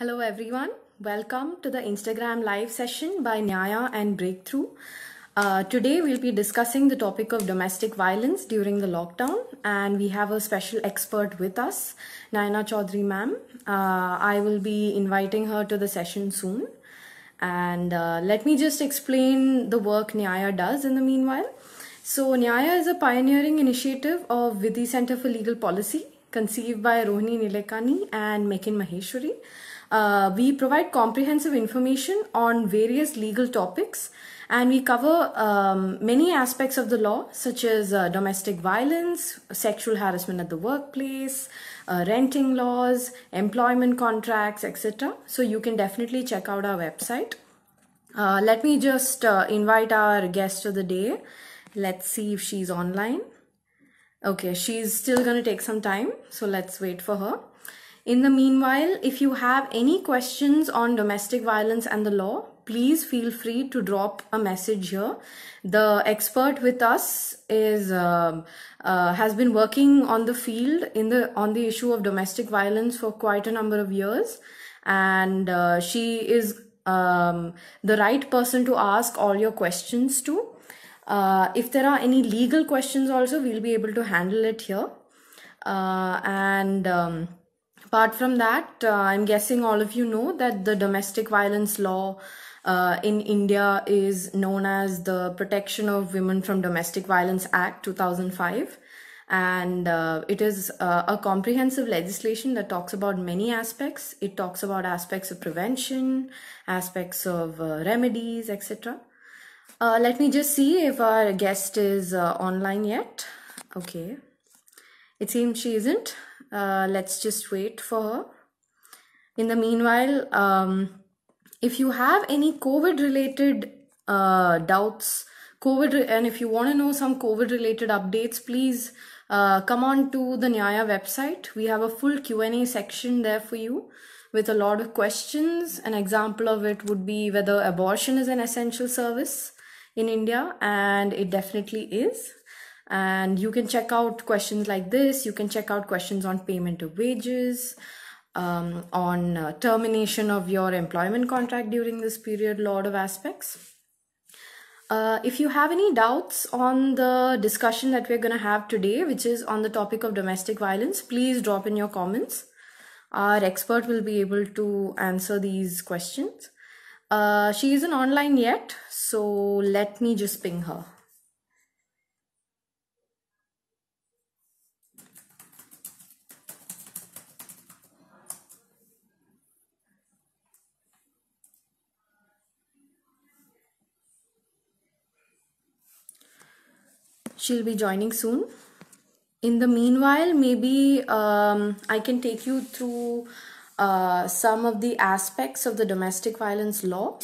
Hello, everyone. Welcome to the Instagram live session by Nyaaya and Breakthrough. Uh, today, we'll be discussing the topic of domestic violence during the lockdown, and we have a special expert with us, Naina Chaudhary ma'am. Uh, I will be inviting her to the session soon. And uh, let me just explain the work Nyaaya does in the meanwhile. So, Nyaaya is a pioneering initiative of Vidhi Center for Legal Policy, conceived by Rohini Nilekani and Mekin Maheshwari. Uh, we provide comprehensive information on various legal topics and we cover um, many aspects of the law such as uh, domestic violence, sexual harassment at the workplace, uh, renting laws, employment contracts, etc. So you can definitely check out our website. Uh, let me just uh, invite our guest of the day. Let's see if she's online. Okay, she's still going to take some time, so let's wait for her. In the meanwhile, if you have any questions on domestic violence and the law, please feel free to drop a message here. The expert with us is uh, uh, has been working on the field in the on the issue of domestic violence for quite a number of years, and uh, she is um, the right person to ask all your questions to. Uh, if there are any legal questions, also we'll be able to handle it here, uh, and. Um, Apart from that, uh, I'm guessing all of you know that the domestic violence law uh, in India is known as the Protection of Women from Domestic Violence Act 2005. And uh, it is uh, a comprehensive legislation that talks about many aspects. It talks about aspects of prevention, aspects of uh, remedies, etc. Uh, let me just see if our guest is online yet. Okay. It seems she isn't. Uh, let's just wait for her. In the meanwhile, um, if you have any COVID related uh, doubts, COVID, and if you want to know some COVID related updates, please uh, come on to the Nyaaya website. We have a full Q&A section there for you with a lot of questions. An example of it would be whether abortion is an essential service in India, and it definitely is. And you can check out questions like this. You can check out questions on payment of wages, um, on uh, termination of your employment contract during this period, lot of aspects. Uh, if you have any doubts on the discussion that we're going to have today, which is on the topic of domestic violence, please drop in your comments. Our expert will be able to answer these questions. Uh, she isn't online yet, so let me just ping her. She'll be joining soon. In the meanwhile, maybe um, I can take you through uh, some of the aspects of the domestic violence law.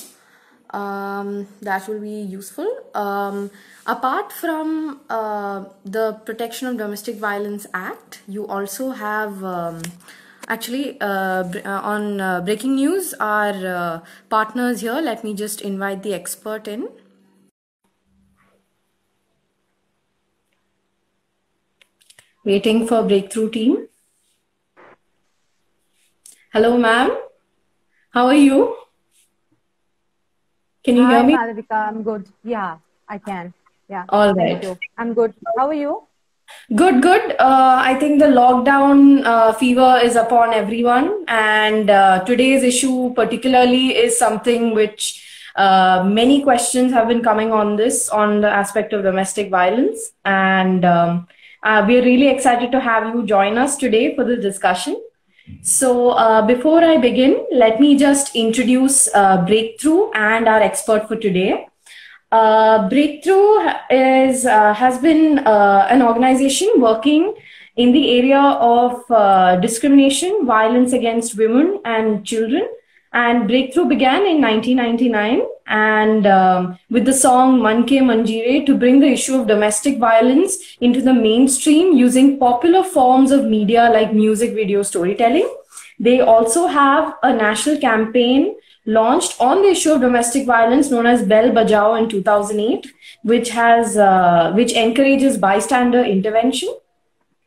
Um, that will be useful. Um, apart from uh, the Protection of Domestic Violence Act, you also have um, actually uh, uh on uh, breaking news, our uh, partners here. Let me just invite the expert in. Waiting for breakthrough team. Hello, ma'am. How are you? Can you Hi, hear me? Malavika. I'm good. Yeah, I can. Yeah. All right. I'm good. How are you? Good, good. Uh, I think the lockdown uh, fever is upon everyone, and uh, today's issue, particularly, is something which uh, many questions have been coming on this on the aspect of domestic violence, and um, uh, we're really excited to have you join us today for the discussion. So, uh, before I begin, let me just introduce uh, Breakthrough and our expert for today. Uh, Breakthrough is uh, has been uh, an organization working in the area of discrimination, violence against women and children. And Breakthrough began in 1999 and um, with the song Mann Ke Manjeere to bring the issue of domestic violence into the mainstream using popular forms of media like music video storytelling. They also have a national campaign launched on the issue of domestic violence known as Bell Bajao in 2008, which has uh, which encourages bystander intervention.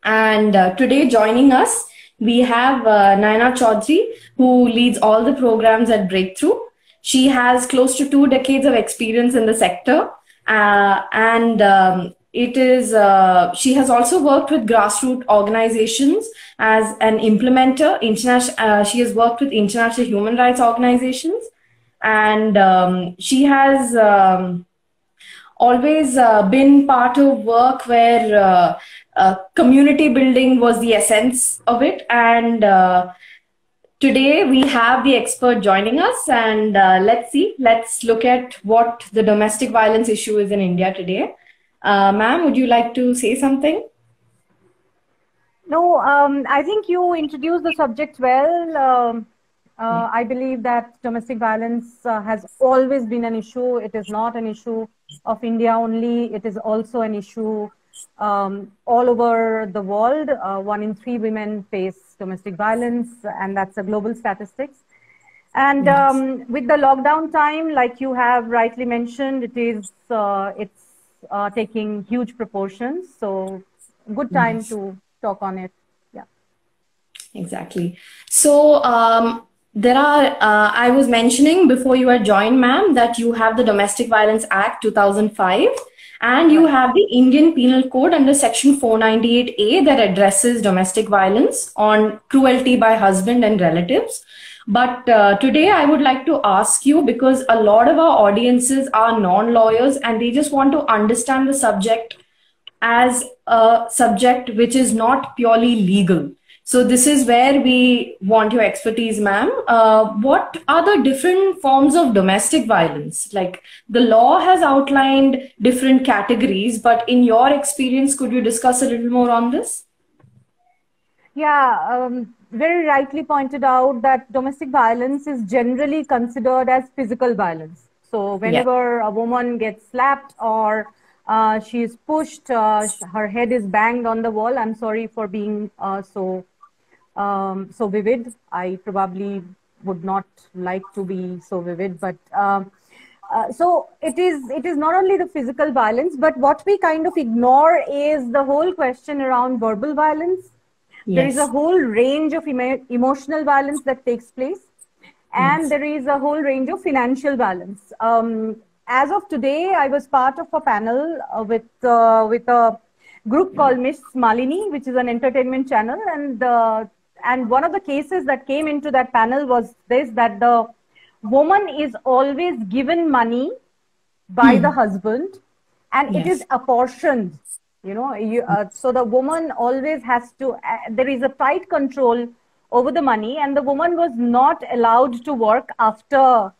And uh, today joining us we have uh, Naina Chaudhary, who leads all the programs at Breakthrough. She has close to two decades of experience in the sector, uh, and um, it is uh, she has also worked with grassroots organizations as an implementer. International, uh, she has worked with international human rights organizations, and um, she has. Um, always uh, been part of work where uh, uh, community building was the essence of it. And uh, today we have the expert joining us. And uh, let's see, let's look at what the domestic violence issue is in India today. Uh, ma'am, would you like to say something? No, um, I think you introduced the subject well. Um, uh, I believe that domestic violence uh, has always been an issue. It is not an issue of India only. It is also an issue um, all over the world. Uh, one in three women face domestic violence, and that's a global statistics. And yes. um, with the lockdown time, like you have rightly mentioned, it is uh, it's uh, taking huge proportions. So, good time yes. to talk on it. Yeah. Exactly. So, um, there are uh, i was mentioning before you had joined ma'am that you have the domestic violence act 2005 and you have the indian penal code under section 498a that addresses domestic violence on cruelty by husband and relatives. But uh, today i would like to ask you because a lot of our audiences are non lawyers and they just want to understand the subject as a subject which is not purely legal so this is where we want your expertise, ma'am. Uh, what are the different forms of domestic violence? Like the law has outlined different categories, but in your experience, could you discuss a little more on this? Yeah, um, very rightly pointed out that domestic violence is generally considered as physical violence. So whenever yeah. a woman gets slapped or uh, she is pushed, uh, her head is banged on the wall. I'm sorry for being uh, so um, so vivid. I probably would not like to be so vivid, but um, uh, so it is. It is not only the physical violence, but what we kind of ignore is the whole question around verbal violence. Yes. There is a whole range of emo- emotional violence that takes place, and yes. there is a whole range of financial violence. Um, as of today, I was part of a panel uh, with uh, with a group called Miss Malini, which is an entertainment channel, and uh, and one of the cases that came into that panel was this that the woman is always given money by hmm. the husband and yes. it is apportioned you know you, uh, so the woman always has to uh, there is a tight control over the money and the woman was not allowed to work after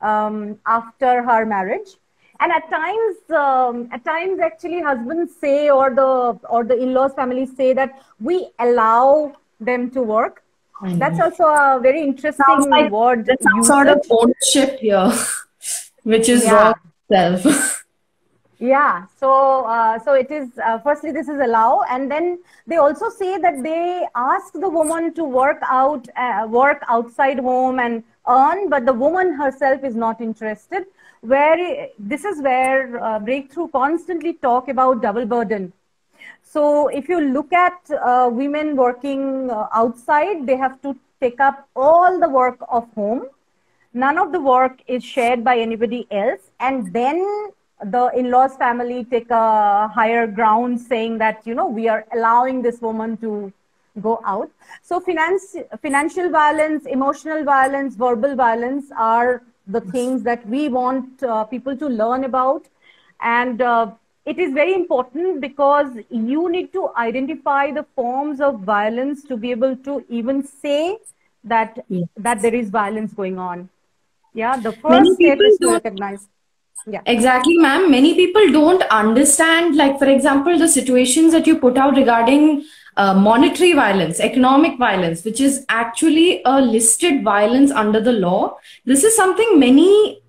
um, after her marriage and at times um, at times actually husbands say or the or the in-laws family say that we allow them to work. That's also a very interesting like word. some sort of ownership here, which is yeah. wrong itself. yeah. So, uh, so it is. Uh, firstly, this is allow, and then they also say that they ask the woman to work out, uh, work outside home and earn, but the woman herself is not interested. Where this is where uh, breakthrough constantly talk about double burden so if you look at uh, women working uh, outside, they have to take up all the work of home. None of the work is shared by anybody else. And then the in-laws family take a higher ground saying that, you know, we are allowing this woman to go out. So finance, financial violence, emotional violence, verbal violence are the things that we want uh, people to learn about. And uh, it is very important because you need to identify the forms of violence to be able to even say that yeah. that there is violence going on. Yeah the first step is to recognize. Yeah. Exactly ma'am. Many people don't understand like for example the situations that you put out regarding uh, monetary violence economic violence which is actually a listed violence under the law. This is something many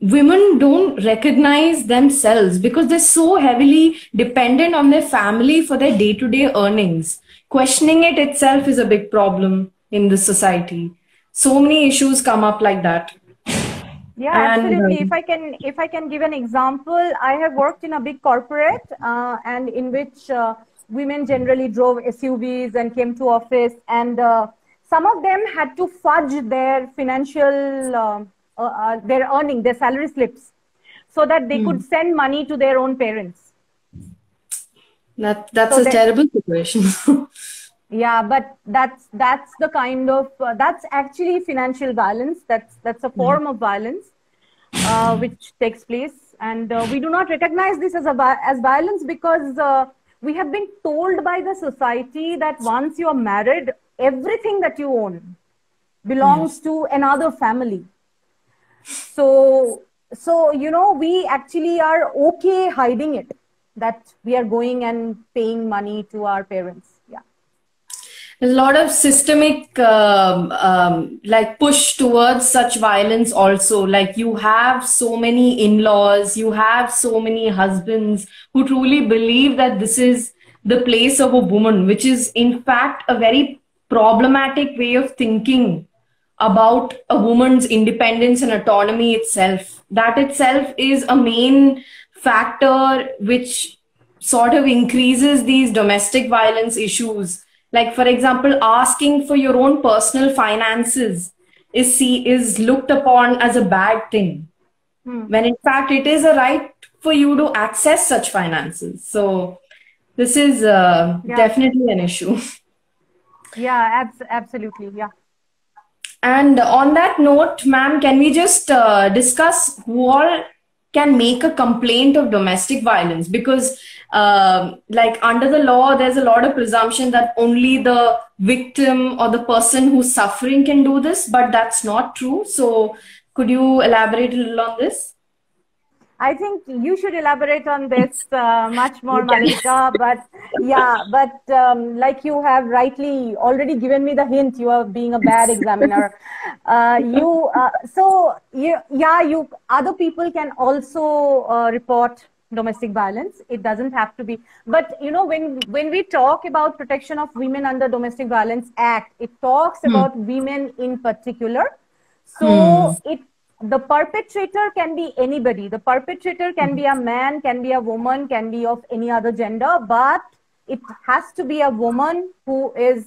women don't recognize themselves because they're so heavily dependent on their family for their day to day earnings. Questioning it itself is a big problem in this society. So many issues come up like that. Yeah, and, absolutely. Um, if I can, if I can give an example, I have worked in a big corporate, uh, and in which uh, women generally drove SUVs and came to office, and uh, some of them had to fudge their financial, uh, uh, their earning, their salary slips, so that they mm. could send money to their own parents. That that's so a terrible situation. yeah, but that's that's the kind of uh, that's actually financial violence. That's that's a form mm. of violence uh, which takes place and uh, we do not recognize this as a as violence because uh, we have been told by the society that once you are married everything that you own belongs yes. to another family so so you know we actually are okay hiding it that we are going and paying money to our parents. Yeah. a lot of systemic um, um, like push towards such violence also. Like you have so many in-laws you have so many husbands who truly believe that this is the place of a woman which is in fact a very problematic way of thinking about a woman's independence and autonomy itself. That itself is a main factor which sort of increases these domestic violence issues. Like for example asking for your own personal finances is see is looked upon as a bad thing. Hmm. when in fact it is a right for you to access such finances. So this is uh, yeah. definitely an issue. Yeah abs- absolutely yeah and on that note ma'am can we just uh, discuss who all can make a complaint of domestic violence? Because um, like under the law there's a lot of presumption that only the victim or the person who's suffering can do this but that's not true. So could you elaborate a little on this? I think you should elaborate on this uh, much more, Malvika. But yeah, but um, like you have rightly already given me the hint, you are being a bad examiner. Uh, you uh, so you, yeah, you other people can also uh, report domestic violence. It doesn't have to be, but you know when when we talk about protection of women under Domestic Violence Act, it talks hmm. about women in particular. So hmm. it the perpetrator can be anybody. The perpetrator can be a man, can be a woman, can be of any other gender, but it has to be a woman who is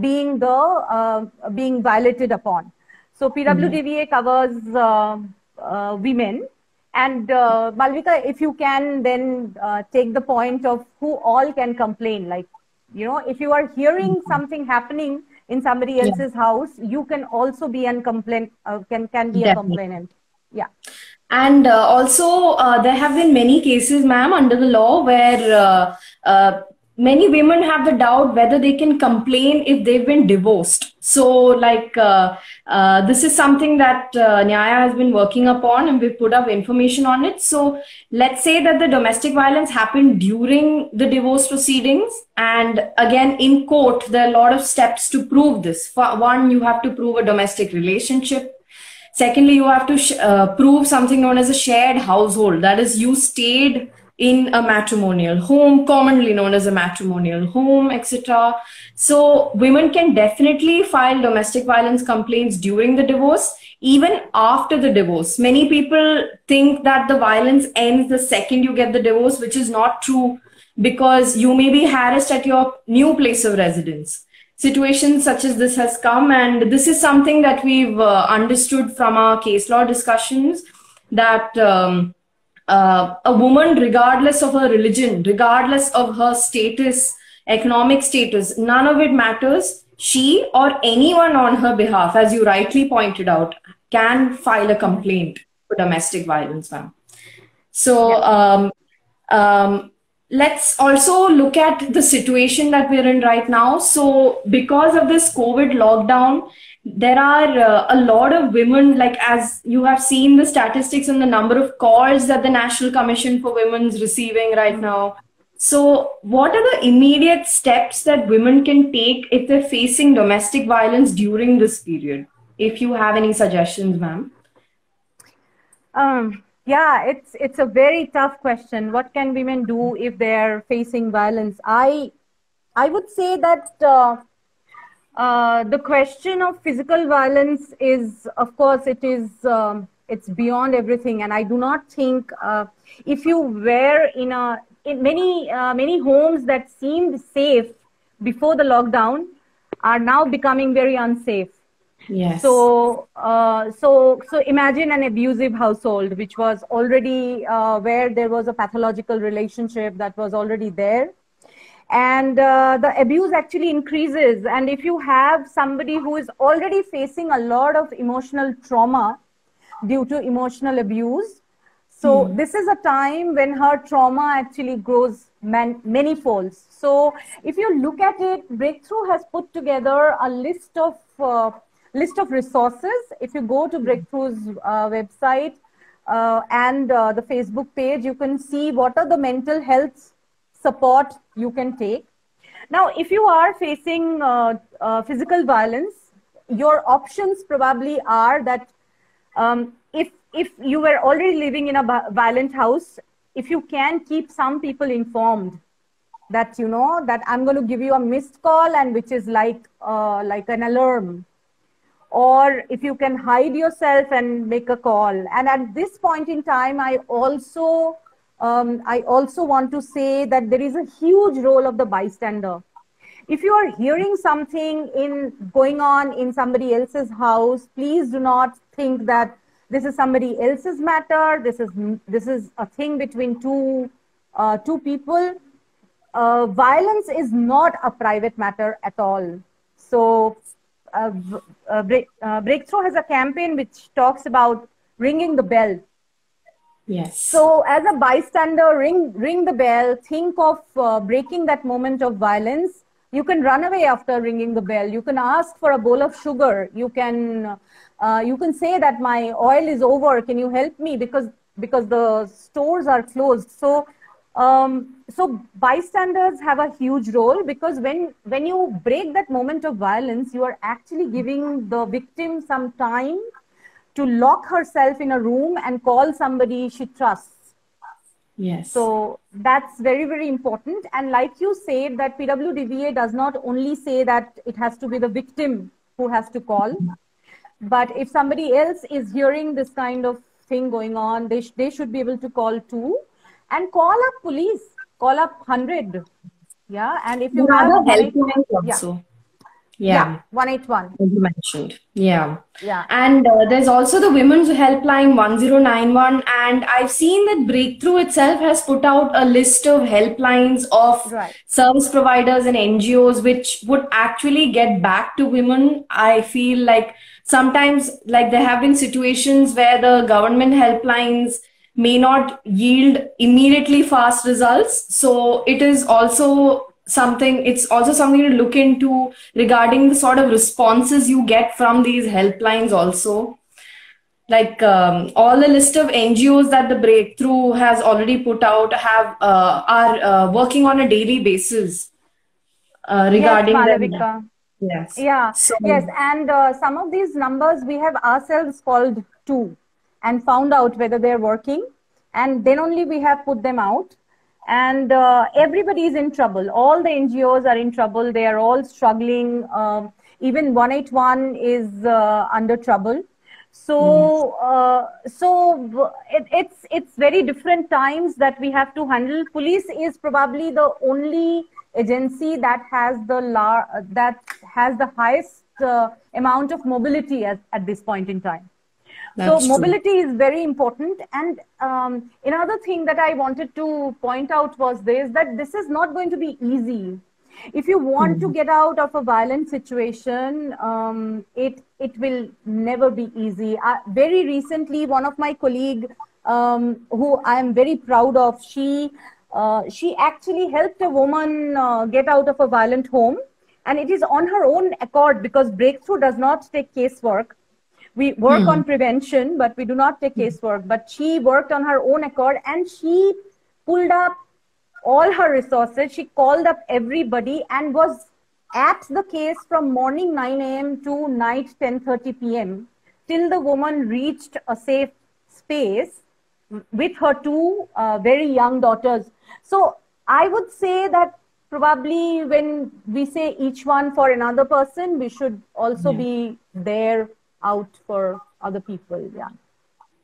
being the uh, being violated upon. So PWDVA mm-hmm. covers uh, uh, women. And uh, Malvika, if you can then uh, take the point of who all can complain. Like, you know, if you are hearing mm-hmm. something happening in somebody else's yeah. house you can also be an complaint uh, can can be Definitely. a complainant yeah and uh, also uh, there have been many cases ma'am under the law where uh, uh, many women have the doubt whether they can complain if they've been divorced. So like uh, uh, this is something that uh, Nyaaya has been working upon and we've put up information on it. So let's say that the domestic violence happened during the divorce proceedings and again in court there are a lot of steps to prove this. For one you have to prove a domestic relationship. Secondly you have to sh- uh, prove something known as a shared household. That is you stayed in a matrimonial home, commonly known as a matrimonial home, etc. So women can definitely file domestic violence complaints during the divorce, even after the divorce. Many people think that the violence ends the second you get the divorce, which is not true because you may be harassed at your new place of residence. Situations such as this has come, and this is something that we've uh, understood from our case law discussions that. Um, uh, a woman, regardless of her religion, regardless of her status, economic status, none of it matters. She or anyone on her behalf, as you rightly pointed out, can file a complaint for domestic violence, ma'am. So, um, um, let's also look at the situation that we're in right now. So, because of this COVID lockdown, there are uh, a lot of women like as you have seen the statistics and the number of calls that the national commission for women is receiving right now. So what are the immediate steps that women can take if they're facing domestic violence during this period? If you have any suggestions ma'am. Um, yeah it's it's a very tough question. What can women do if they're facing violence? I i would say that uh, uh, the question of physical violence is, of course, it is um, it's beyond everything, and I do not think uh, if you were in a in many uh, many homes that seemed safe before the lockdown are now becoming very unsafe. Yes. So, uh, so, so imagine an abusive household, which was already uh, where there was a pathological relationship that was already there, and uh, the abuse actually increases. And if you have somebody who is already facing a lot of emotional trauma due to emotional abuse, so mm. this is a time when her trauma actually grows man- many folds. So if you look at it, Breakthrough has put together a list of uh, list of resources. If you go to Breakthrough's uh, website uh, and uh, the Facebook page, you can see what are the mental health support you can take. Now, if you are facing uh, uh, physical violence, your options probably are that um, if if you were already living in a violent house, if you can keep some people informed that you know that I'm going to give you a missed call and which is like uh, like an alarm or if you can hide yourself and make a call. And at this point in time, I also um, I also want to say that there is a huge role of the bystander. If you are hearing something in going on in somebody else's house, please do not think that this is somebody else's matter. This is this is a thing between two uh, two people. Uh, violence is not a private matter at all. So uh, uh, break, uh, Breakthrough has a campaign which talks about ringing the bell. Yes. So, as a bystander, ring ring the bell. Think of uh, breaking that moment of violence. You can run away after ringing the bell. You can ask for a bowl of sugar. You can uh, you can say that my oil is over. Can you help me because because the stores are closed. So um, so bystanders have a huge role because when when you break that moment of violence, you are actually giving the victim some time to lock herself in a room and call somebody she trusts. Yes. So that's very very important. And like you said, that PWDVA does not only say that it has to be the victim who has to call, but if somebody else is hearing this kind of thing going on, they sh- they should be able to call too and call up police, call up 100. Yeah. And if you have helplines also. Yeah. yeah. 181. You mentioned. Yeah. Yeah. And uh, there's also the Women's Helpline 1091. And I've seen that Breakthrough itself has put out a list of helplines of right. service providers and NGOs which would actually get back to women. I feel like sometimes, like, there have been situations where the government helplines may not yield immediately fast results. So it is also something, it's also something to look into regarding the sort of responses you get from these helplines also. Like um, all the list of NGOs that the breakthrough has already put out have uh, are uh, working on a daily basis uh, regarding yes, Yes. Yeah. So, yes, and uh, some of these numbers we have ourselves called too and found out whether they're working and then only we have put them out and uh, everybody is in trouble. All the ngos are in trouble. They are all struggling. Um, even 181 is uh, under trouble. So uh, so it, it's it's very different times that we have to handle. Police is probably the only agency that has the lar- that has the highest uh, amount of mobility as, at this point in time that's so mobility true. is very important. And um, another thing that I wanted to point out was this, that this is not going to be easy. If you want mm-hmm. to get out of a violent situation, um, it it will never be easy. I, very recently, one of my colleague, um, who I am very proud of, she uh, she actually helped a woman uh, get out of a violent home, and it is on her own accord because Breakthrough does not take casework we work mm. on prevention, but we do not take casework. But she worked on her own accord and she pulled up all her resources. She called up everybody and was at the case from morning 9 a.m. to night 10:30 p.m. till the woman reached a safe space with her two uh, very young daughters. So I would say that probably when we say each one for another person, we should also yeah. be there out for other people. Yeah.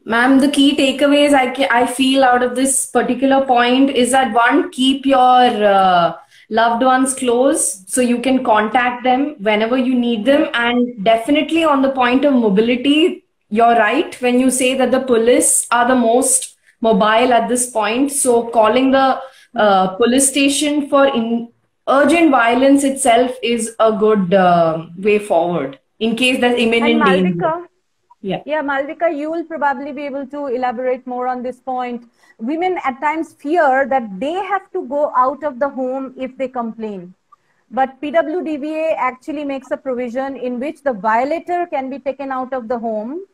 Ma'am, the key takeaways I, I feel out of this particular point is that one, keep your uh, loved ones close so you can contact them whenever you need them. And definitely on the point of mobility, you're right when you say that the police are the most mobile at this point. So calling the uh, police station for in urgent violence itself is a good uh, way forward in case there's imminent danger. Yeah. Yeah, Malvika, you will probably be able to elaborate more on this point. Women at times fear that they have to go out of the home if they complain. But PWDVA actually makes a provision in which the violator can be taken out of the home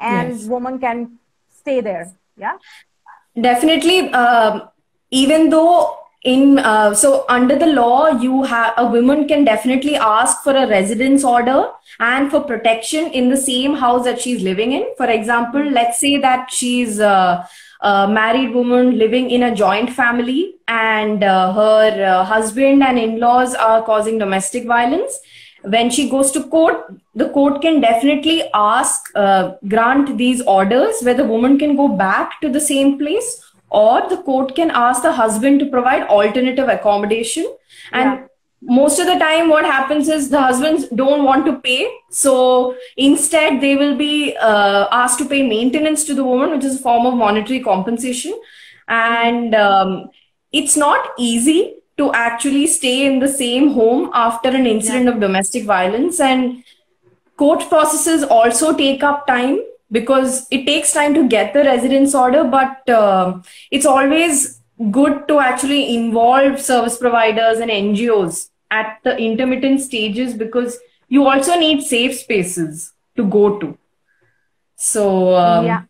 and yes. woman can stay there. Yeah. Definitely. Uh, even though in uh, so under the law you have a woman can definitely ask for a residence order and for protection in the same house that she's living in. For example let's say that she's uh, a married woman living in a joint family and uh, her uh, husband and in-laws are causing domestic violence. When she goes to court the court can definitely ask uh, grant these orders where the woman can go back to the same place or the court can ask the husband to provide alternative accommodation. And yeah. most of the time what happens is the husbands don't want to pay. So instead they will be uh, asked to pay maintenance to the woman which is a form of monetary compensation. And um, it's not easy to actually stay in the same home after an incident yeah. of domestic violence. And court processes also take up time because it takes time to get the residence order, but uh, it's always good to actually involve service providers and NGOs at the intermittent stages because you also need safe spaces to go to. So, um, yeah.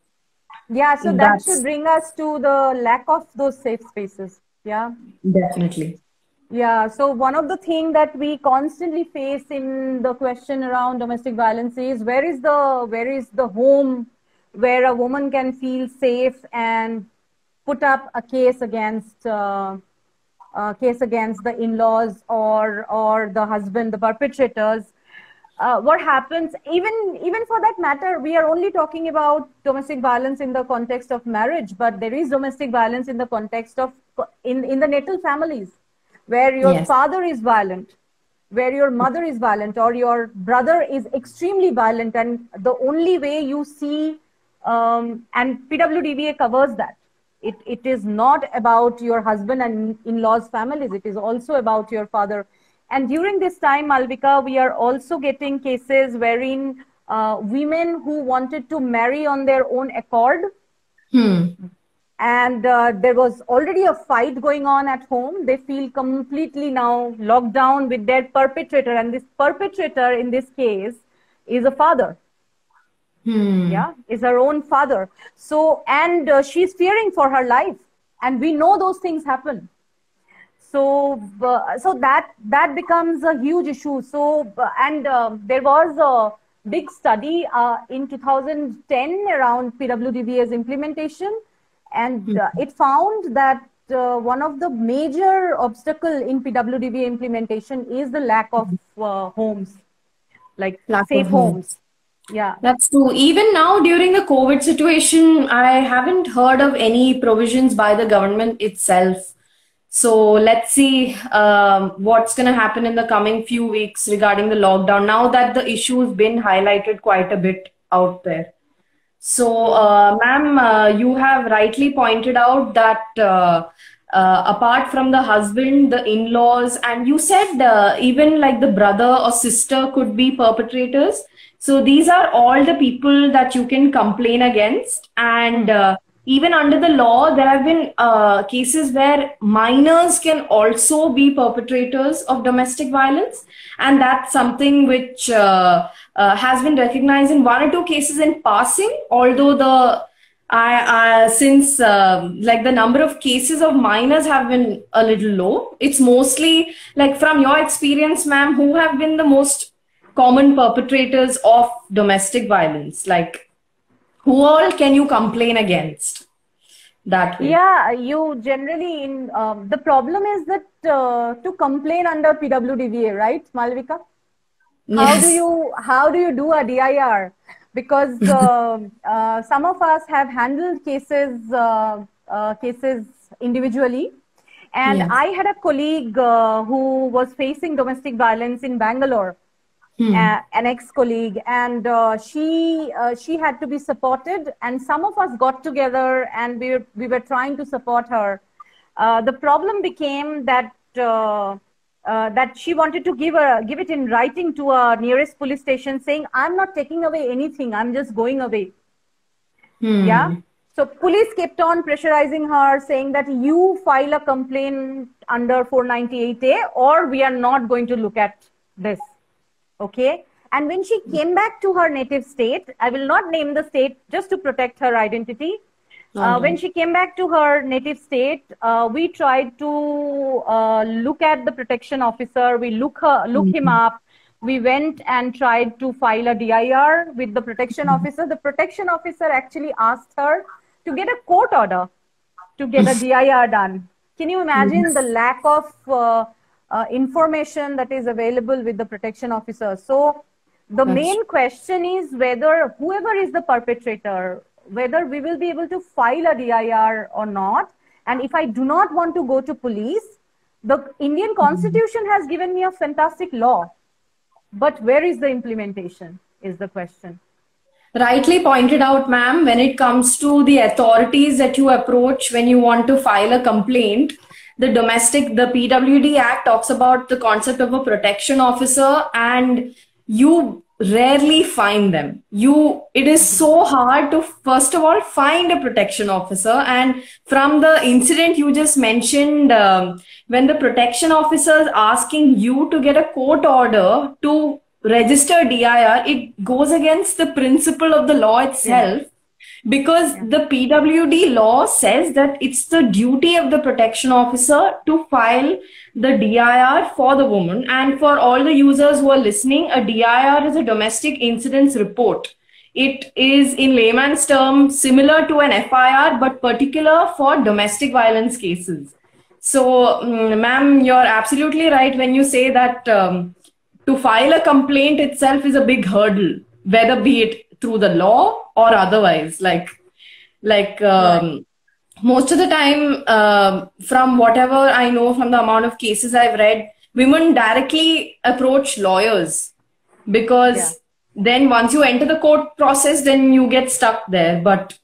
Yeah, so that should bring us to the lack of those safe spaces. Yeah. Definitely. Yeah, so one of the things that we constantly face in the question around domestic violence is where is the where is the home where a woman can feel safe and put up a case against uh, a case against the in-laws or or the husband, the perpetrators. Uh, what happens even even for that matter we are only talking about domestic violence in the context of marriage but there is domestic violence in the context of in in the natal families where your yes. father is violent, where your mother is violent, or your brother is extremely violent, and the only way you see, um, and PWDVA covers that. It, it is not about your husband and in-laws families. It is also about your father. And during this time, Malvika, we are also getting cases wherein uh, women who wanted to marry on their own accord hmm and uh, there was already a fight going on at home. They feel completely now locked down with their perpetrator. And this perpetrator in this case is a father. Hmm. yeah is her own father. So and uh, she's fearing for her life. And we know those things happen. So uh, so that that becomes a huge issue. So uh, and uh, there was a big study uh, in 2010 around pwdva's implementation and uh, it found that uh, one of the major obstacle in PWDV implementation is the lack of uh, homes, like lack safe homes. homes. Yeah, that's true. Even now during the COVID situation, I haven't heard of any provisions by the government itself. So let's see um, what's going to happen in the coming few weeks regarding the lockdown. Now that the issue has been highlighted quite a bit out there. So, uh, ma'am, uh, you have rightly pointed out that uh, uh apart from the husband, the in laws, and you said uh, even like the brother or sister could be perpetrators. So, these are all the people that you can complain against. And uh, even under the law, there have been cases where minors can also be perpetrators of domestic violence. And that's something which uh, has been recognized in one or two cases in passing, although the I, since um, like the number of cases of minors have been a little low, it's mostly like from your experience, ma'am, who have been the most common perpetrators of domestic violence? Like, who all can you complain against? That way? Yeah, you generally in um, the problem is that uh, to complain under PWDVA, right, Malvika? Yes. How do you how do you do a DIR? because uh, uh, some of us have handled cases uh, uh cases individually and yes. i had a colleague uh, who was facing domestic violence in bangalore hmm. an ex-colleague and uh, she she had to be supported and some of us got together and we were, we were trying to support her the problem became that uh, that she wanted to give a give it in writing to our nearest police station saying i'm not taking away anything. I'm just going away. Hmm. yeah. So police kept on pressurizing her saying that you file a complaint under 498a or we are not going to look at this. Okay? And when she came back to her native state i will not name the state just to protect her identity uh, when she came back to her native state, uh, we tried to uh, look at the protection officer. We look her, look mm-hmm. him up. We went and tried to file a DIR with the protection mm-hmm. officer. The protection officer actually asked her to get a court order to get a DIR done. Can you imagine the lack of uh, uh, information that is available with the protection officer? So the main question is whether whoever is the perpetrator, whether we will be able to file a DIR or not. And if I do not want to go to police, the Indian mm-hmm. constitution has given me a fantastic law. But where is the implementation is the question. Rightly pointed out, ma'am, when it comes to the authorities that you approach when you want to file a complaint, the domestic, the PWD Act talks about the concept of a protection officer and you rarely find them. You it is so hard to first of all find a protection officer and from the incident you just mentioned um, when the protection officer is asking you to get a court order to register dir it goes against the principle of the law itself. yeah because yeah. the PWD law says that it's the duty of the protection officer to file the DIR for the woman. And for all the users who are listening, a DIR is a domestic incidents report. It is in layman's terms similar to an FIR, but particular for domestic violence cases. So, um, ma'am, you're absolutely right when you say that um, to file a complaint itself is a big hurdle, whether be it through the law or otherwise like like um, right. most of the time uh, from whatever i know from the amount of cases i've read women directly approach lawyers because yeah. then once you enter the court process then you get stuck there but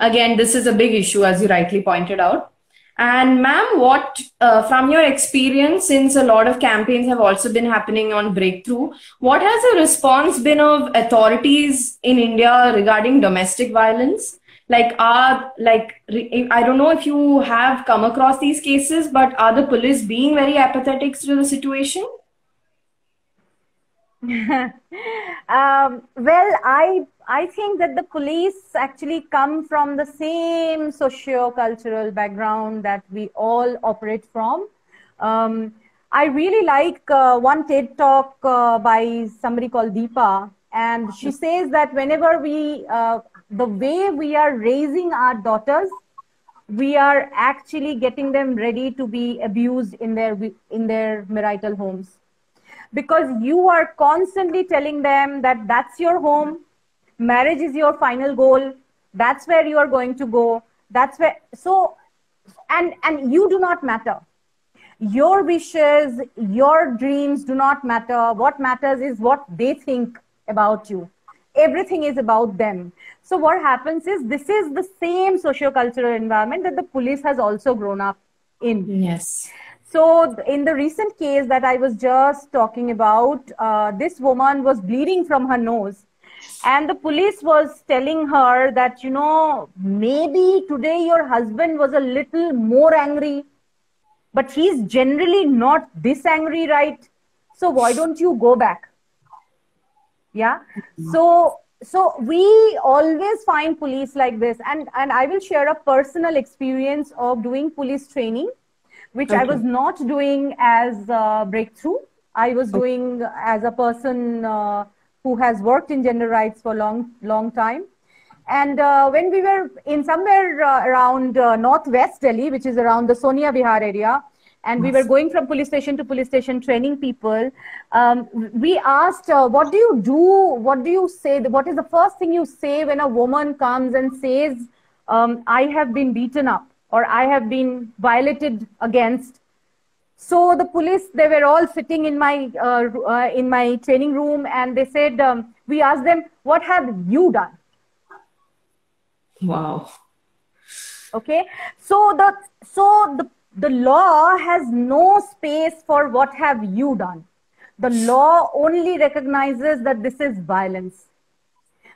again this is a big issue as you rightly pointed out and ma'am, what uh, from your experience, since a lot of campaigns have also been happening on breakthrough, what has the response been of authorities in India regarding domestic violence? Like, are like I don't know if you have come across these cases, but are the police being very apathetic to the situation? um, well, I I think that the police actually come from the same socio-cultural background that we all operate from. Um, I really like uh, one TED talk uh, by somebody called Deepa, and she says that whenever we, uh, the way we are raising our daughters, we are actually getting them ready to be abused in their in their marital homes because you are constantly telling them that that's your home marriage is your final goal. That's where you are going to go. That's where so and and you do not matter. Your wishes your dreams do not matter. What matters is what they think about you. Everything is about them. So what happens is this is the same socio-cultural environment that the police has also grown up in. Yes. So in the recent case that I was just talking about, uh, this woman was bleeding from her nose. And the police was telling her that, you know, maybe today your husband was a little more angry, but he's generally not this angry, right? So why don't you go back? Yeah. So so we always find police like this and and i will share a personal experience of doing police training which okay. I was not doing as a breakthrough. I was doing as a person uh, who has worked in gender rights for a long, long time. And uh, when we were in somewhere uh, around uh, northwest Delhi, which is around the Sonia Vihar area, and we were going from police station to police station training people um, we asked uh, what do you do? What do you say? What is the first thing you say when a woman comes and says um, i have been beaten up or i have been violated against so the police they were all sitting in my uh, uh, in my training room and they said um, we asked them what have you done? Wow. Okay? So the so the the law has no space for what have you done. The law only recognizes that this is violence.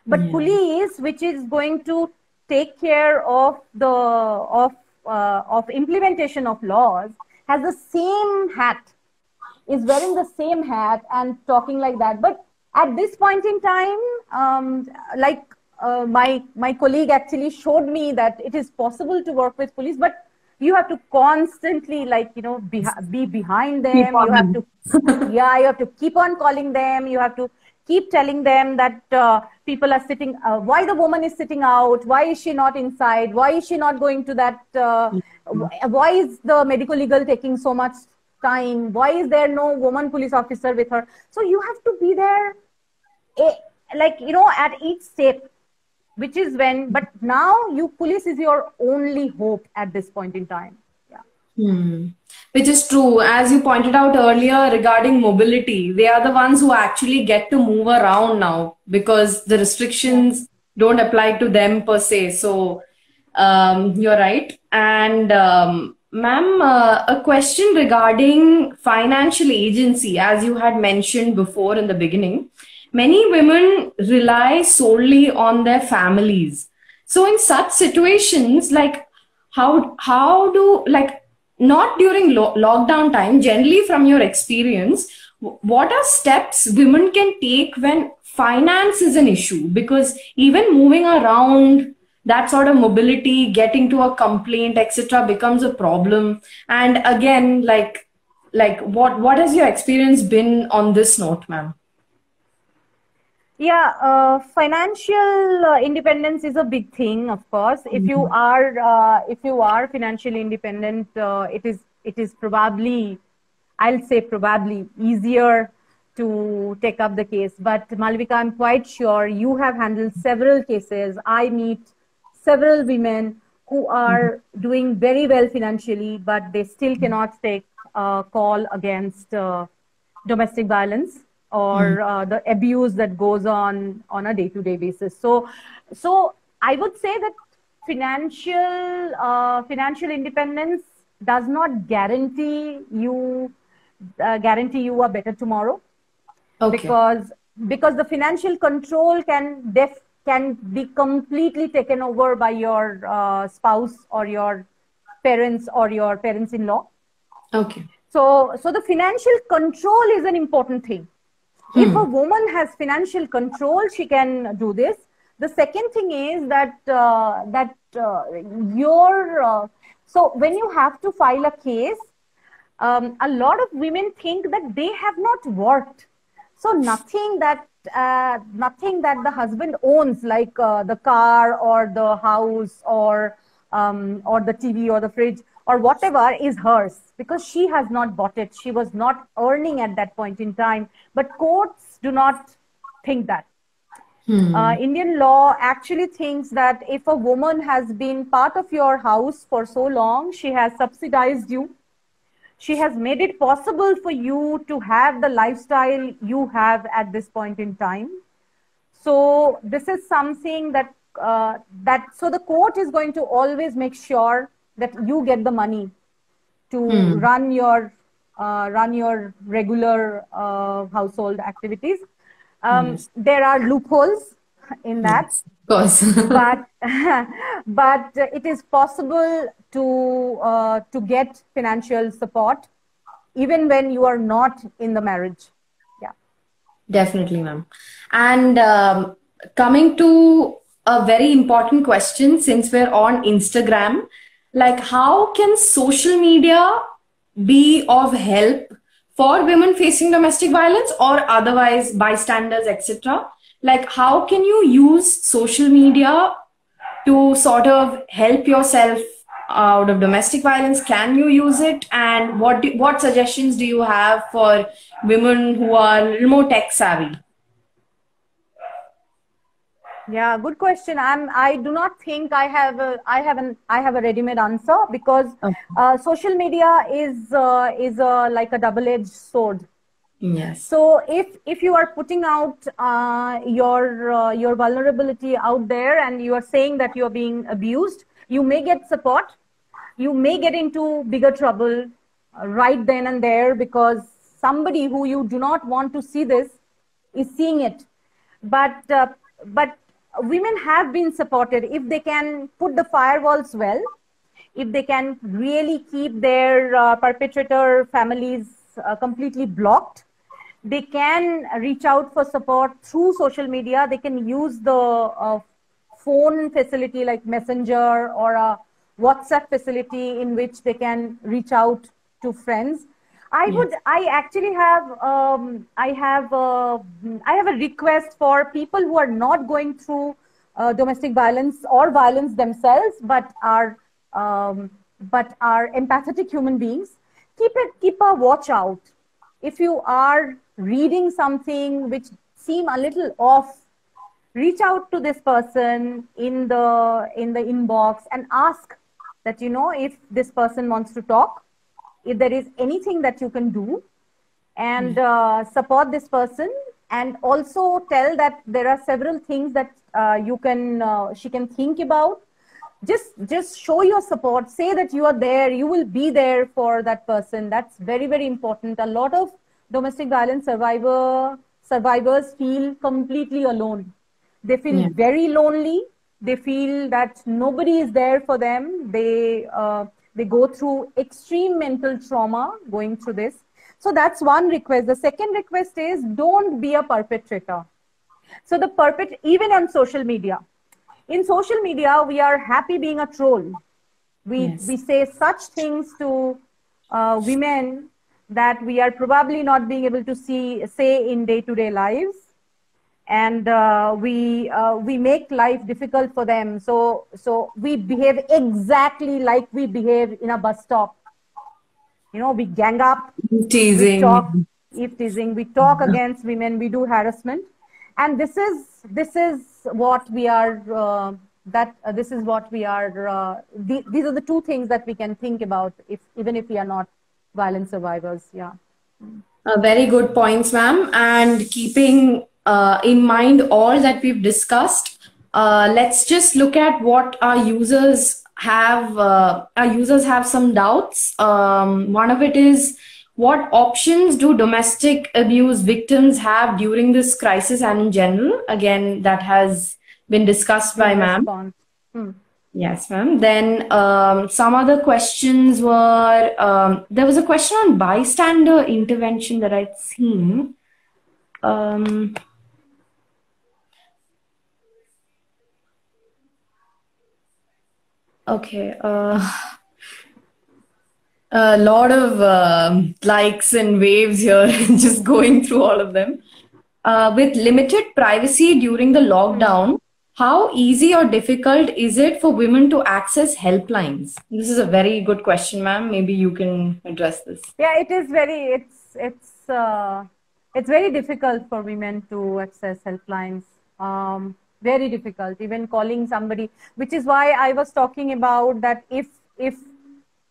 But yeah. police which is going to take care of the of uh, of implementation of laws has the same hat is wearing the same hat and talking like that. But at this point in time um, like uh, my my colleague actually showed me that it is possible to work with police but you have to constantly like you know be, be behind them. You have to yeah you have to keep on calling them. You have to keep telling them that uh, people are sitting uh, why the woman is sitting out? Why is she not inside? Why is she not going to that uh, why is the medical legal taking so much time? Why is there no woman police officer with her? So you have to be there eh, like you know at each step which is when but now you police is your only hope at this point in time hmm. which is true. As you pointed out earlier regarding mobility they are the ones who actually get to move around now because the restrictions don't apply to them per se. So um, you're right. And um, ma'am uh, a question regarding financial agency as you had mentioned before in the beginning. Many women rely solely on their families. So in such situations like how how do like not during lo- lockdown time generally from your experience what are steps women can take when finance is an issue? Because even moving around that sort of mobility getting to a complaint etc becomes a problem. And again like like what what has your experience been on this note ma'am yeah uh, financial uh, independence is a big thing of course mm-hmm. if you mm-hmm. are uh, if you are financially independent uh, it is it is probably i'll say probably easier to take up the case but malvika i'm quite sure you have handled several cases i meet several women who are mm-hmm. doing very well financially but they still mm-hmm. cannot take a call against uh, domestic violence or mm. uh, the abuse that goes on on a day to day basis. So so i would say that financial uh, financial independence does not guarantee you uh, guarantee you a better tomorrow. Okay. because because the financial control can def can be completely taken over by your uh, spouse or your parents or your parents in law okay. So so the financial control is an important thing Hmm. If a woman has financial control, she can do this. The second thing is that uh, that uh, your uh, so when you have to file a case, um, a lot of women think that they have not worked. So nothing that uh, nothing that the husband owns, like uh, the car or the house or um, or the TV or the fridge or whatever, is hers because she has not bought it. She was not earning at that point in time. But courts do not think that. Hmm. Uh, Indian law actually thinks that if a woman has been part of your house for so long, she has subsidized you. She has made it possible for you to have the lifestyle you have at this point in time. So this is something that uh, that so the court is going to always make sure that you get the money to mm. run your uh, run your regular uh, household activities. Um. There are loopholes in that, of course, but but it is possible to uh, to get financial support even when you are not in the marriage. Yeah, definitely, ma'am. And um, coming to a very important question, since we're on Instagram like how can social media be of help for women facing domestic violence or otherwise bystanders etc like how can you use social media to sort of help yourself out of domestic violence? Can you use it? And what do, what suggestions do you have for women who are a little more tech savvy? Yeah, good question. I'm. I do not think I have. A, I have an. I have a ready-made answer because okay. uh, social media is uh, is a, like a double-edged sword. Yes. So if if you are putting out uh, your uh, your vulnerability out there and you are saying that you are being abused, you may get support. You may get into bigger trouble uh, right then and there because somebody who you do not want to see this is seeing it. But uh, but women have been supported if they can put the firewalls well, if they can really keep their uh, perpetrator families uh, completely blocked. They can reach out for support through social media. They can use the uh, phone facility like Messenger or a WhatsApp facility in which they can reach out to friends. I yes. would. I actually have. Um, I have. Uh, I have a request for people who are not going through uh, domestic violence or violence themselves, but are um, but are empathetic human beings. Keep it. Keep a watch out. If you are reading something which seem a little off, reach out to this person in the in the inbox and ask that you know if this person wants to talk if there is anything that you can do and hmm. uh, support this person and also tell that there are several things that uh, you can uh, she can think about. Just just show your support. Say that you are there you will be there for that person. That's very very important. A lot of domestic violence survivor survivors feel completely alone. They feel yeah. very lonely. They feel that nobody is there for them. They uh, they go through extreme mental trauma going through this. So that's one request. The second request is don't be a perpetrator. So the perpet, even on social media, in social media, we are happy being a troll. We, yes. we say such things to uh, women that we are probably not being able to see, say in day to day lives and uh, we uh, we make life difficult for them. So so we behave exactly like we behave in a bus stop. You know we gang up teasing we talk if teasing. We talk against women we do harassment. And this is this is what we are uh, that uh, this is what we are uh, th- these are the two things that we can think about if even if we are not violent survivors. Yeah. Uh, very good points ma'am. And keeping uh, in mind all that we've discussed, uh, let's just look at what our users have. Uh, our users have some doubts. Um, one of it is what options do domestic abuse victims have during this crisis and in general? Again, that has been discussed by ma'am. Hmm. Yes, ma'am. Then um, some other questions were um, there was a question on bystander intervention that I'd seen. Um, Okay. Uh, a lot of uh, likes and waves here, just going through all of them. Uh, with limited privacy during the lockdown, how easy or difficult is it for women to access helplines? This is a very good question, ma'am. Maybe you can address this. Yeah, it is very. It's it's uh, it's very difficult for women to access helplines. Um, very difficult even calling somebody which is why i was talking about that if if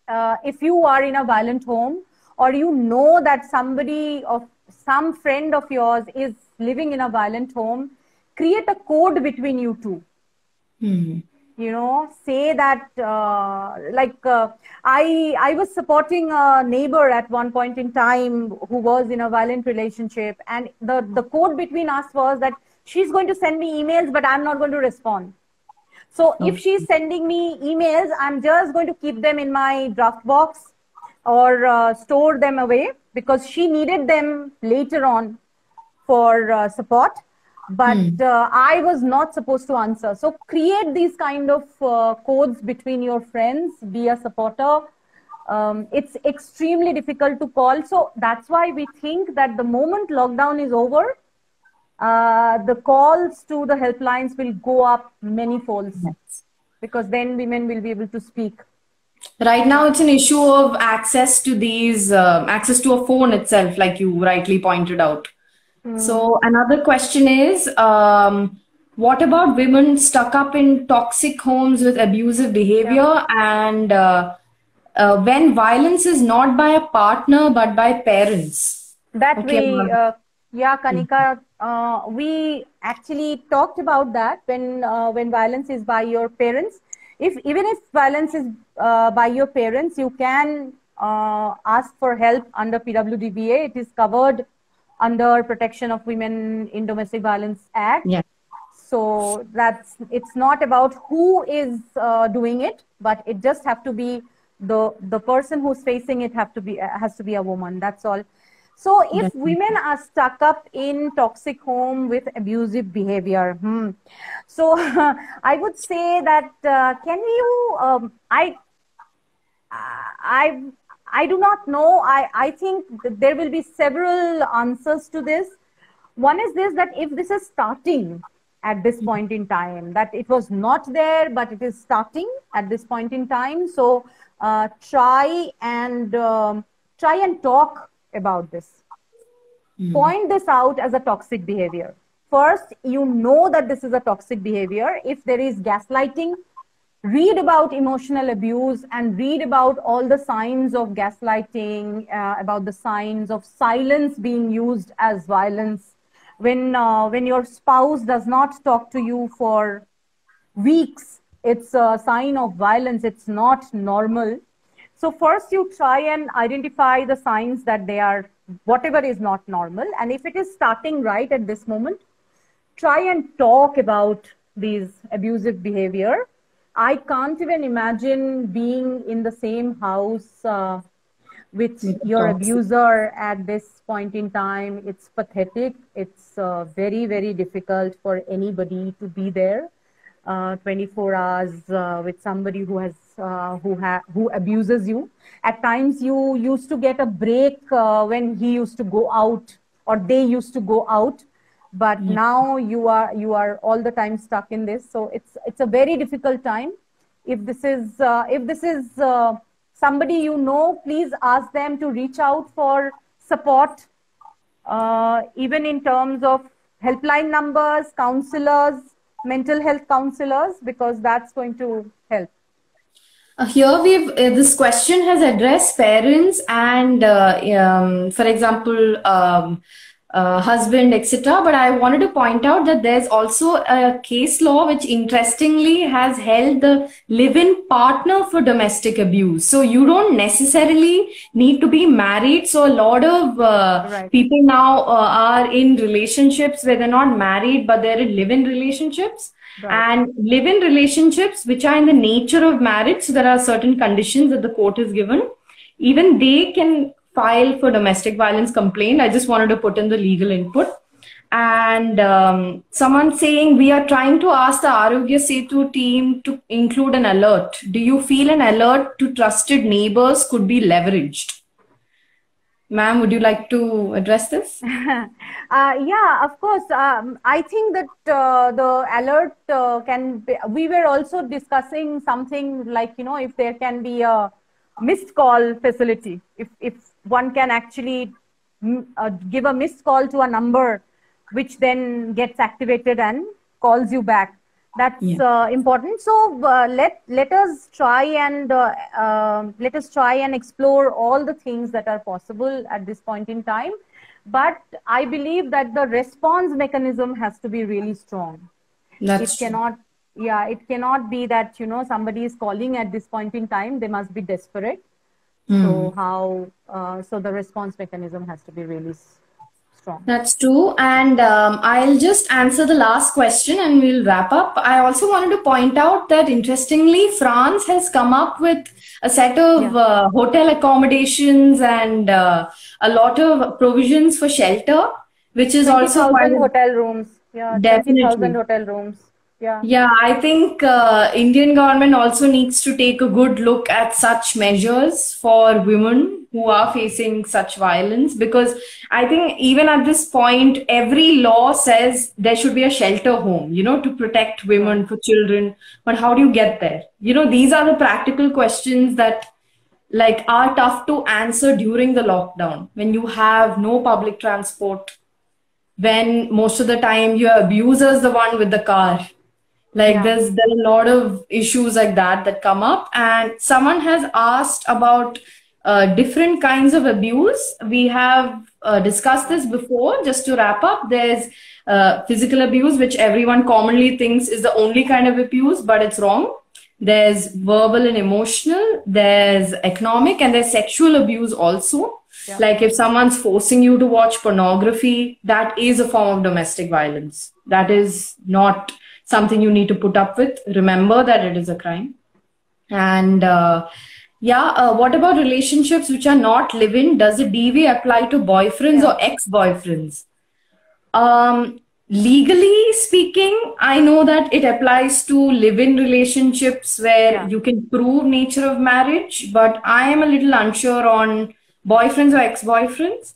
uh, if you are in a violent home or you know that somebody of some friend of yours is living in a violent home create a code between you 2 mm-hmm. you know say that uh, like uh, i i was supporting a neighbor at one point in time who was in a violent relationship and the the code between us was that she's going to send me emails, but I'm not going to respond. So if she's sending me emails, I'm just going to keep them in my draft box or uh, store them away because she needed them later on for uh, support. But mm. uh, I was not supposed to answer. So create these kind of uh, codes between your friends, be a supporter. Um, it's extremely difficult to call. So that's why we think that the moment lockdown is over, uh, the calls to the helplines will go up many folds yes. because then women will be able to speak. right now it's an issue of access to these uh, access to a phone itself like you rightly pointed out mm. so another question is um, what about women stuck up in toxic homes with abusive behavior yeah. and uh, uh, when violence is not by a partner but by parents that okay. we uh, yeah kanika uh, we actually talked about that when uh, when violence is by your parents if even if violence is uh, by your parents, you can uh, ask for help under PWDVA. It is covered under Protection of Women in Domestic Violence Act. Yeah. So that's it's not about who is uh, doing it, but it just have to be the the person who's facing it have to be has to be a woman. That's all. So if women are stuck up in toxic home with abusive behavior, hmm. so I would say that uh, can you? Um, I, I, I do not know. I I think there will be several answers to this. One is this that if this is starting at this point in time, that it was not there, but it is starting at this point in time. So uh, try and um, try and talk about this. Mm. Point this out as a toxic behavior. First, you know that this is a toxic behavior. If there is gaslighting, read about emotional abuse and read about all the signs of gaslighting, uh, about the signs of silence being used as violence. When, uh, when your spouse does not talk to you for weeks, it's a sign of violence. It's not normal. So first you try and identify the signs that they are whatever is not normal. And if it is starting right at this moment, try and talk about these abusive behavior. I can't even imagine being in the same house uh, with your abuser at this point in time. It's pathetic. It's uh, very, very difficult for anybody to be there uh, 24 hours uh, with somebody who has uh, who ha- who abuses you. At times, you used to get a break uh, when he used to go out or they used to go out, but mm-hmm. now you are you are all the time stuck in this. So it's it's a very difficult time. If this is uh, if this is uh, somebody you know, please ask them to reach out for support, even in terms of helpline numbers, counselors mental health counselors because that's going to help. Uh, here we've uh, this question has addressed parents and uh, um, for example um, uh, husband, etc. But I wanted to point out that there's also a case law which interestingly has held the live-in partner for domestic abuse. So you don't necessarily need to be married. So a lot of uh, right. people now uh, are in relationships where they're not married, but they're in live-in relationships. Right. And live-in relationships, which are in the nature of marriage, so there are certain conditions that the court has given. Even they can file for domestic violence complaint. I just wanted to put in the legal input. And um, someone saying we are trying to ask the Aarogya Setu team to include an alert. Do you feel an alert to trusted neighbors could be leveraged? Ma'am, would you like to address this? uh, yeah, of course. Um, I think that uh, the alert uh, can be, we were also discussing something like, you know, if there can be a missed call facility, if, if one can actually mm, uh, give a missed call to a number which then gets activated and calls you back that's yeah. uh, important. So uh, let let us try and uh, um, let us try and explore all the things that are possible at this point in time. But i believe that the response mechanism has to be really strong. That's it cannot yeah it cannot be that you know somebody is calling at this point in time they must be desperate Mm. So how uh, so the response mechanism has to be really strong. That's true. And um, I'll just answer the last question and we'll wrap up. I also wanted to point out that interestingly, France has come up with a set of yeah. uh, hotel accommodations and uh, a lot of provisions for shelter, which is also hotel rooms. Yeah, definitely hotel rooms. Yeah. Yeah i think uh, indian government also needs to take a good look at such measures for women who are facing such violence because i think even at this point every law says there should be a shelter home you know to protect women for children. But how do you get there? You know these are the practical questions that like are tough to answer during the lockdown. When you have no public transport when most of the time your abuser is the one with the car like yeah. there's there are a lot of issues like that that come up. And someone has asked about uh, different kinds of abuse. We have uh, discussed this before. Just to wrap up there's uh, physical abuse which everyone commonly thinks is the only kind of abuse but it's wrong. There's verbal and emotional. There's economic and there's sexual abuse also. Yeah. like if someone's forcing you to watch pornography that is a form of domestic violence. That is not something you need to put up with. Remember that it is a crime. And uh, yeah uh, what about relationships which are not live-in does the dv apply to boyfriends yeah. or ex-boyfriends? Um, legally speaking i know that it applies to live-in relationships where yeah. you can prove nature of marriage but i am a little unsure on boyfriends or ex-boyfriends.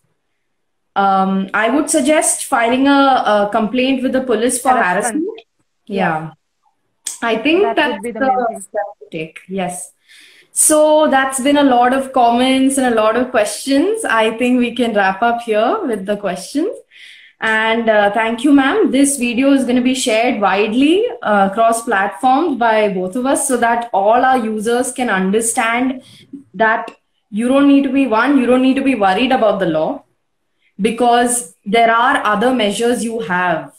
Um, i would suggest filing a, a, complaint with the police for harassment yeah. i think that that's the, the step to take yes so that's been a lot of comments and a lot of questions i think we can wrap up here with the questions and uh, thank you, ma'am. This video is going to be shared widely uh, across platforms by both of us so that all our users can understand that you don't need to be one, you don't need to be worried about the law because there are other measures you have.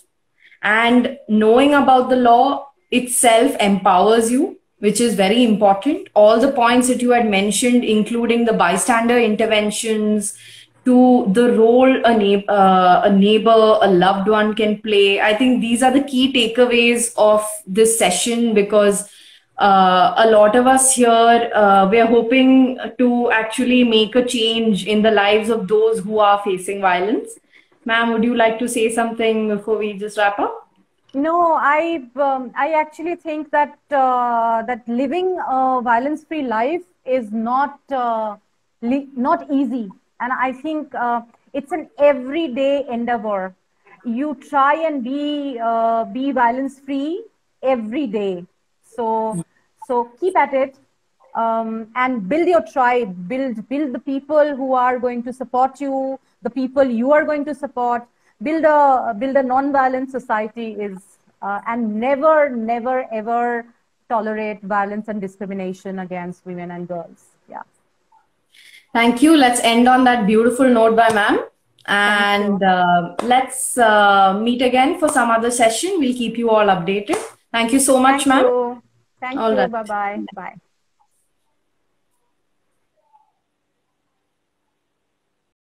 And knowing about the law itself empowers you, which is very important. All the points that you had mentioned, including the bystander interventions, to the role a, na- uh, a neighbor, a loved one can play. I think these are the key takeaways of this session because uh, a lot of us here, uh, we are hoping to actually make a change in the lives of those who are facing violence. Ma'am, would you like to say something before we just wrap up? No, I um, I actually think that uh, that living a violence-free life is not uh, not easy and I think uh, it's an everyday endeavor. You try and be uh, be violence free every day. So so keep at it um, and build your tribe. Build build the people who are going to support you. The people you are going to support. Build a build a non-violent society is uh, and never never ever tolerate violence and discrimination against women and girls. Yeah. Thank you. Let's end on that beautiful note by ma'am. And uh, let's uh, meet again for some other session. We'll keep you all updated. Thank you so much, ma'am. Thank all you. Right. Bye-bye. Bye.